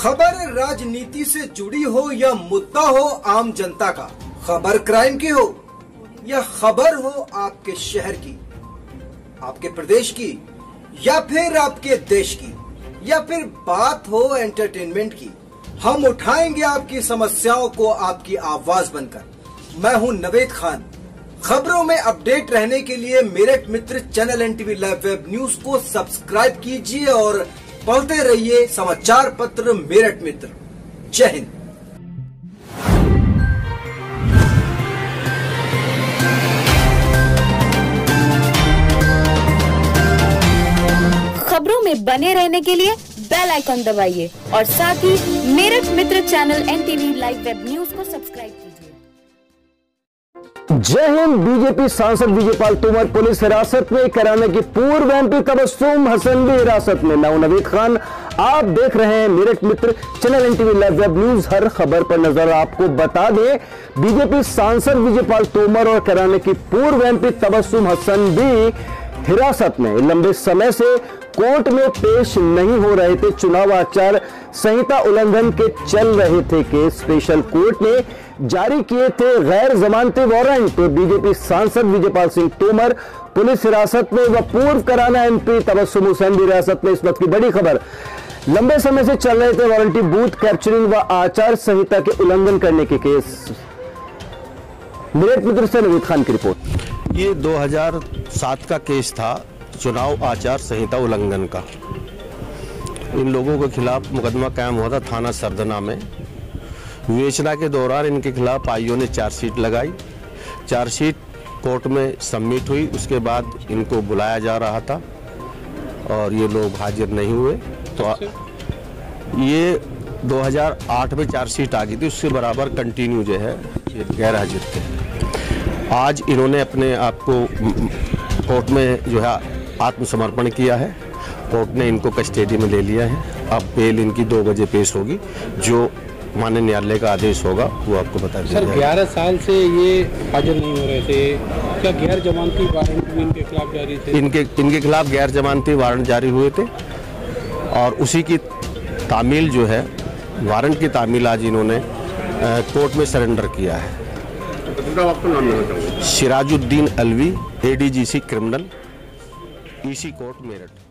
खबर राजनीति से जुड़ी हो या मुद्दा हो आम जनता का, खबर क्राइम की हो या खबर हो आपके शहर की, आपके प्रदेश की, या फिर आपके देश की, या फिर बात हो एंटरटेनमेंट की, हम उठाएँगे आपकी समस्याओं को आपकी आवाज़ बनकर। मैं हूँ नवेद खान। खबरों में अपडेट रहने के लिए Meerut Mitra channel NTV live web news को सब्सक्राइब कीजिए और पढ़ते रहिए समाचार पत्र मेरठ मित्र। जय हिंद। खबरों में बने रहने के लिए बेल आइकॉन दबाइए और साथ ही Meerut Mitra channel NTV live web news को सब्सक्राइब कीजिए। जय हिंद, बीजेपी सांसद विजयपाल तोमर, पुलिस हिरासत में कराने की पूर्व एमपी तबस्सुम हसन भी हिरासत में। नाउ नवीद खान, आप देख रहे हैं Meerut Mitra, channel NTV live web news, हर खबर पर नज़र आपको बता दें, बीजेपी सांसद विजयपाल तोमर और कराने की पूर्व एमपी तबस्सुम हसन भी हिरासत में लंबे समय से कोर्ट में पेश नहीं हो रहे थे चुनाव आचार, संहिता उल्लंघन के चल रहे थे केस। स्पेशल कोर्ट ने जारी किए थे गैर जमानती वारंट। तो बीजेपी सांसद विजयपाल सिंह तोमर, पुलिस हिरासत में व पूर्व कराना एमपी तबस्सुम हुसैन भी हिरासत में। इस वक्त की बड़ी खबर। लंबे समय से चल रहे थे वारंटी बूथ कैप्चरिंग व आचार संहिता के उल्लंघन करने के केस। मेरठ मित्र से नवीद खान की रिपोर्ट। ये 2007 का केस था, चुनाव आचार संहिता उल्लंघन का। इन लोगों के खिलाफ मुकदमा कायम हुआ था थाना सरदना में। विवेचना के दौरान इनके खिलाफ आईओ ने चार्जशीट लगाई। चार्जशीट कोर्ट में सबमिट हुई, उसके बाद इनको बुलाया जा रहा था और ये लोग हाजिर नहीं हुए। तो ये 2008 में चार्जशीट आ गई थी उसके बराबर कंटिन्यू जो है, ये गैर हाजिर थे। आज इन्होंने अपने आप को कोर्ट में जो है आत्मसमर्पण किया है। कोर्ट ने इनको कस्टडी में ले लिया है। अब बेल इनकी दो बजे पेश होगी। जो माननीय न्यायालय का आदेश होगा वो आपको बता दें सर ग्यारह साल से ये हाजिर नहीं हो रहे थे। क्या गैर जमानती वारंट भी इनके खिलाफ जारी थे? इनके इनके खिलाफ गैर जमानती वारंट जारी हुए थे। और उसी की तामील जो है वारंट की तामील आज इन्होंने कोर्ट में सरेंडर किया है। Sirajuddin Alvi ADGC criminal EC court Meerut.